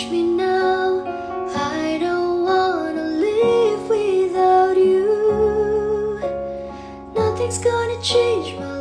touch me now. I don't wanna live without you. Nothing's gonna change my